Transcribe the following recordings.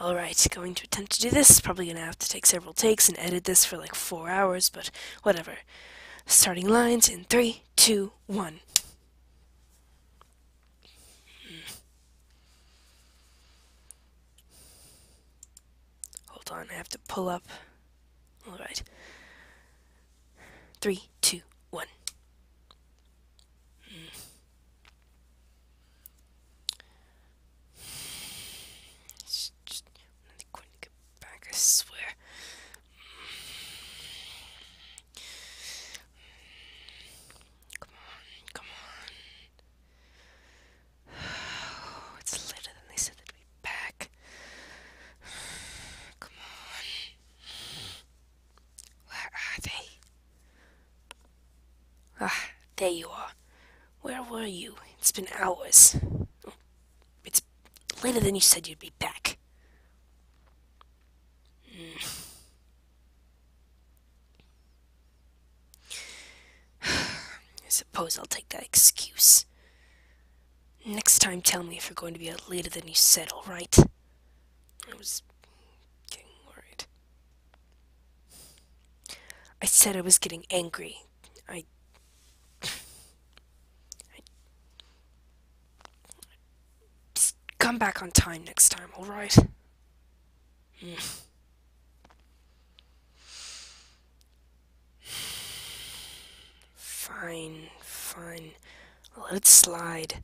Alright, going to attempt to do this. Probably gonna have to take several takes and edit this for like four hours, but whatever. Starting lines in three, two, one. Hmm. Hold on, I have to pull up. Alright. Three, two, one. It's just I'm going to get back, I swear. Come on, come on. it's later than they said they'd be back. Come on. Where are they? Ah, there you are. Where were you? It's been hours. It's later than you said you'd be back. Hmm. I suppose I'll take that excuse. Next time, tell me if you're going to be out later than you said, alright? I was getting worried. I said I was getting angry. I just come back on time next time, alright? Mm. Fine, fine. Let it slide.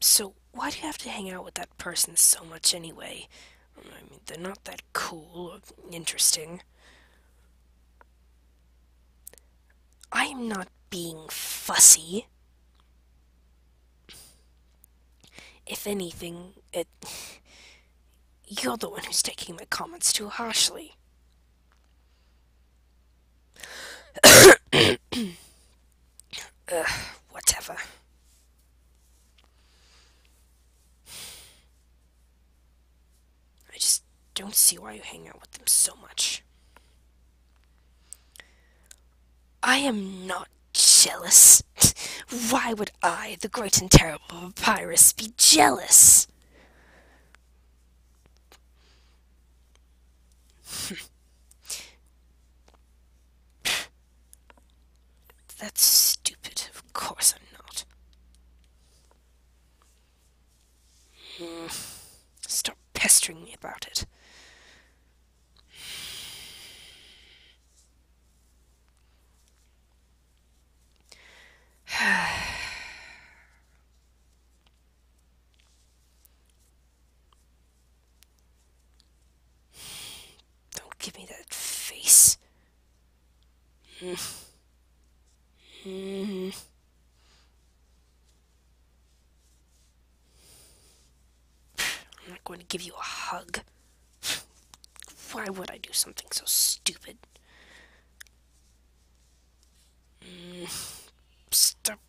so, why do you have to hang out with that person so much anyway? I mean, they're not that cool or interesting. I am not being fussy. If anything, it. You're the one who's taking my comments too harshly. Whatever. I just don't see why you hang out with them so much. I am not jealous. Why would I, the great and terrible Papyrus, be jealous? That's stupid. Of course I'm not. Mm. Stop pestering me about it. Don't give me that face. Mm. Mm. I'm not going to give you a hug. Why would I do something so stupid? Mm. Stop.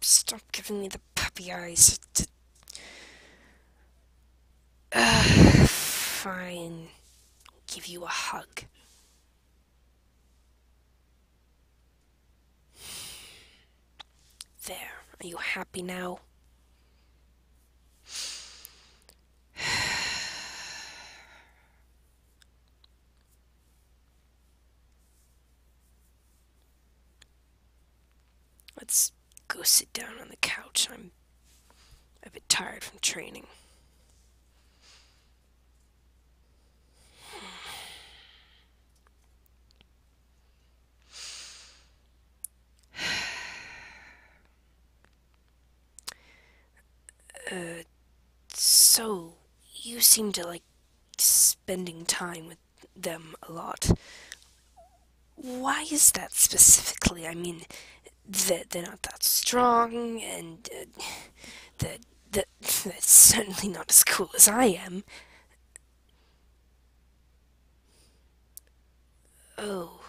Stop giving me the puppy eyes. Uh, fine. Give you a hug. There. Are you happy now? Let's go sit down on the couch. I'm a bit tired from training. Uh, so you seem to like spending time with them a lot. Why is that specifically? I mean, that they're not that strong, and uh, that that that's certainly not as cool as I am. Oh.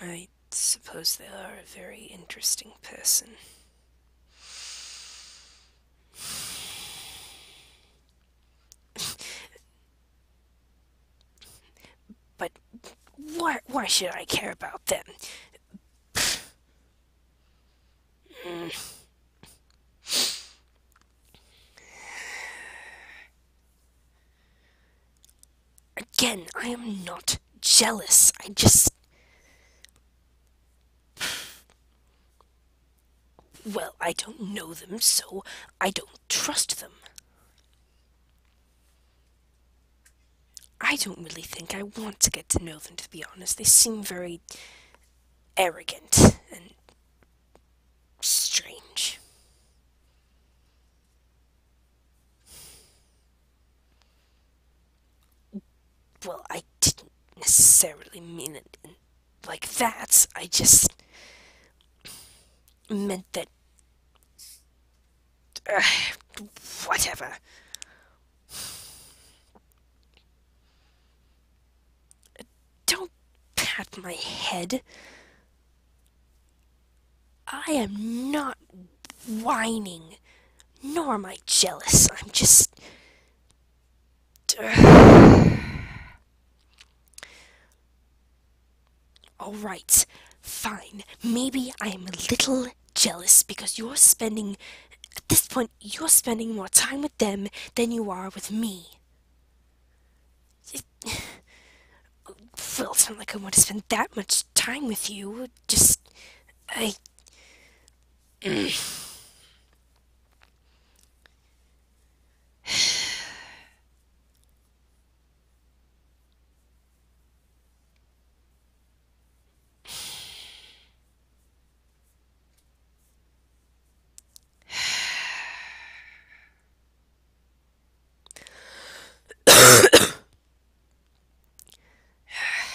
I suppose they are a very interesting person. Why should I care about them? Again, I am not jealous. I just. Well, I don't know them, so I don't trust them. I don't really think I want to get to know them, to be honest. They seem very arrogant and strange. Well, I didn't necessarily mean it like that. I just meant that. Uh, whatever. Don't my head. I am not whining, nor am I jealous. I'm just. Alright, fine. Maybe I am a little jealous because you're spending. At this point, you're spending more time with them than you are with me. It, well, it's not like I want to spend that much time with you. Just. I.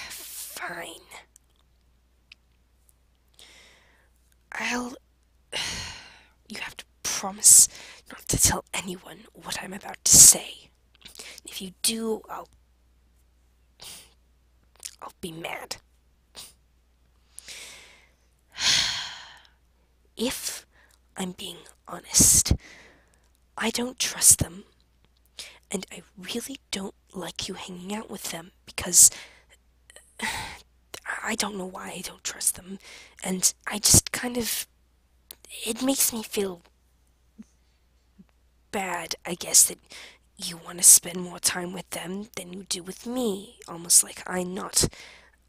Fine. I'll. You have to promise not to tell anyone what I'm about to say. If you do, I'll. I'll be mad. If I'm being honest, I don't trust them, and I really don't like you hanging out with them because I don't know why I don't trust them, and I just kind of. It makes me feel bad, I guess, that you want to spend more time with them than you do with me, almost like I'm not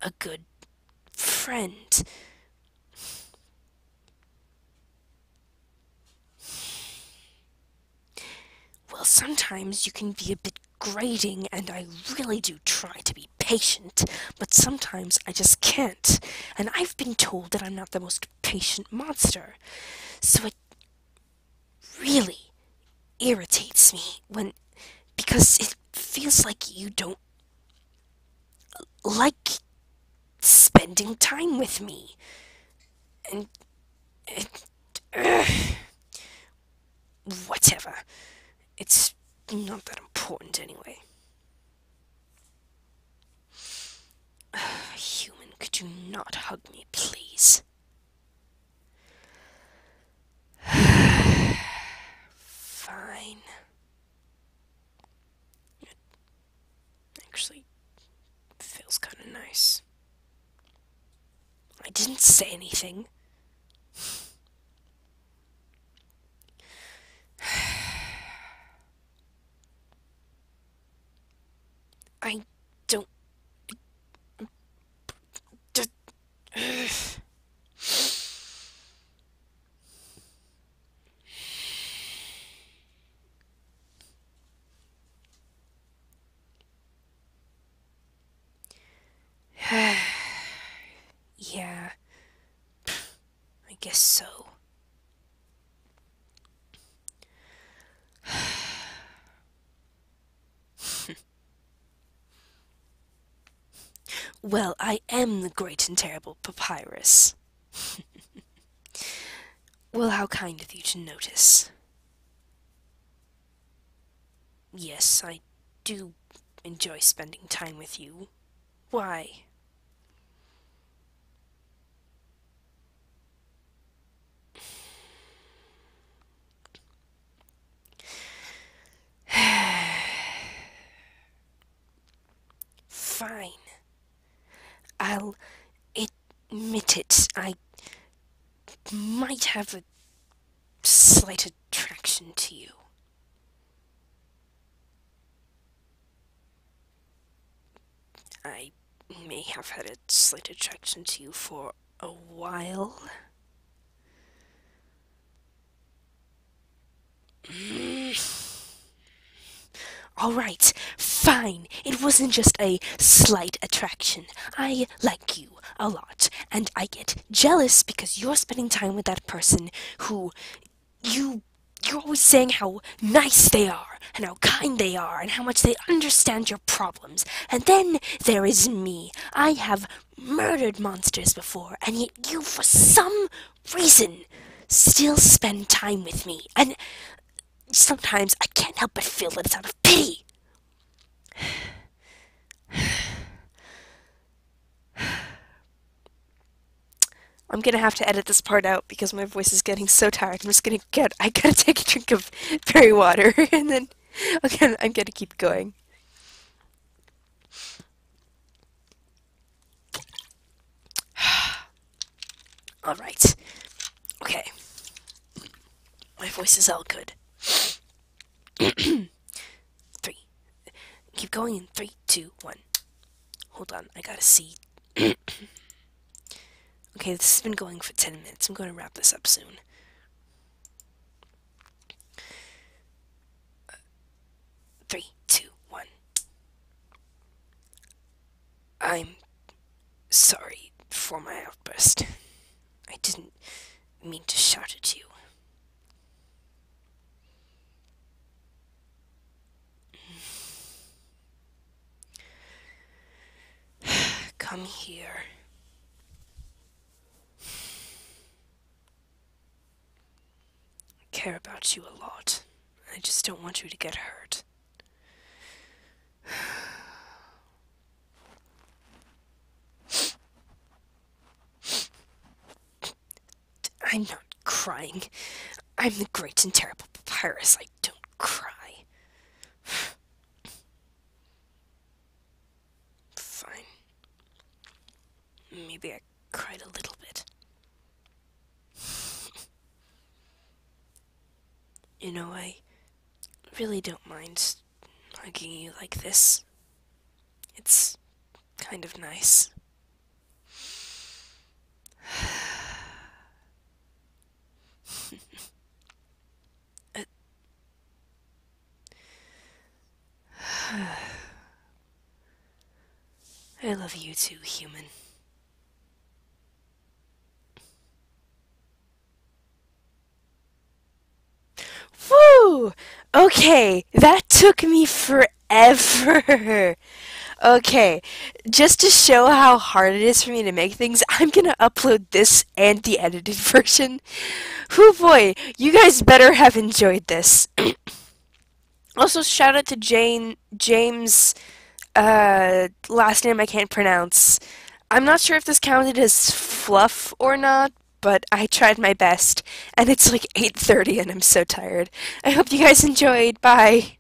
a good friend. Well, sometimes you can be a bit grating, and I really do try to be patient, but sometimes I just can't. And I've been told that I'm not the most patient monster. So it really irritates me when. because it feels like you don't like spending time with me. And. It, whatever. It's not that important anyway. Human, could you not hug me, please? Fine. It actually feels kind of nice. I didn't say anything. I don't. yeah, I guess so. Well, I am the great and terrible Papyrus. well, how kind of you to notice. Yes, I do enjoy spending time with you. Why? Fine. I'll admit it. I might have a slight attraction to you. I may have had a slight attraction to you for a while. Mm. All right, fine. It wasn't just a slight attraction. I like you a lot, and I get jealous because you're spending time with that person who you you're always saying how nice they are and how kind they are and how much they understand your problems. And then there is me. I have murdered monsters before, and yet you, for some reason, still spend time with me. And sometimes I can't help but feel that it's out of pity. I'm gonna have to edit this part out because my voice is getting so tired. I'm just gonna get, I gotta take a drink of berry water and then I'm gonna keep going. Alright. Okay. My voice is all good. Keep going in three, two, one. Hold on, I gotta see. Okay, this has been going for 10 minutes. I'm going to wrap this up soon. Three, two, one. I'm sorry for my outburst. I didn't mean to shout at you. Come here. I care about you a lot. I just don't want you to get hurt. I'm not crying. I'm the great and terrible papyrus. I don't cry. Fine. I cried a little bit. You know, I really don't mind hugging you like this. It's kind of nice. I love you too, human. Okay, that took me forever. Okay, just to show how hard it is for me to make things, I'm gonna upload this and the edited version. Whoo boy, you guys better have enjoyed this. also, shout out to Jane James, uh, last name I can't pronounce. I'm not sure if this counted as fluff or not, but I tried my best, and it's like 8.30 and I'm so tired. I hope you guys enjoyed. Bye!